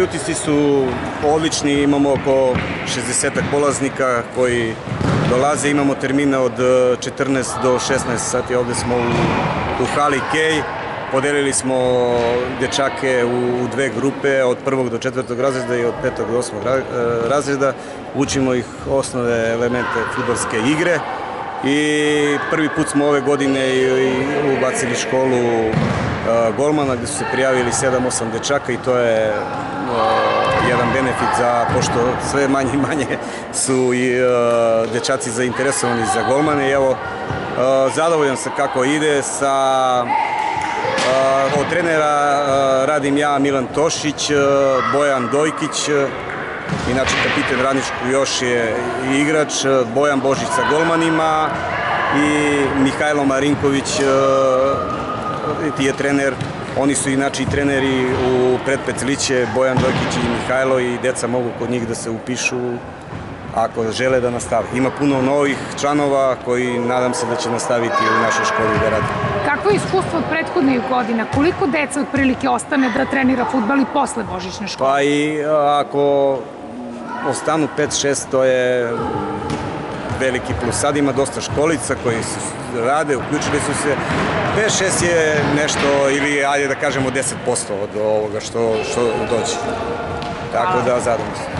prvi utisci su odlični, imamo oko 60 polaznika koji dolaze, imamo termine od 14 do 16 sati, ovde smo u, u hali Kej, podelili smo dečake u, u dve grupe, od prvog do četvrtog razreda i od petog do osmog razreda, učimo ih osnove elemente futbolske igre i prvi put smo ove godine ubacili školu golmana gde su se prijavili 7-8 dečaka i to je jedan benefit za, pošto sve manje i manje su i dečaci zainteresovani za golmane. I evo zadovoljan sam kako ide sa od trenera radim ja Milan Tošić, Bojan Dojkić, inače kapiten Radničku još je igrač, Bojan Božić sa golmanima i Mihajlo Marinković je trener, oni su inače i treneri u predpecliće, Bojan Dojkić i Mihajlo i deca mogu kod njih da se upišu ako žele da nastave. Ima puno novih članova koji nadam se da će nastaviti u našoj školi da radi. Kakvo je iskustvo od prethodnih godina? Koliko deca otprilike ostane da trenira futbal i posle Božićne škole? Pa i ako ostanu 5-6, to je veliki plus. Sad ima dosta školica koji rade, uključili su se. 5-6 je nešto, ili ajde da kažemo 10% od ovoga što, što dođe. Tako da zadovoljno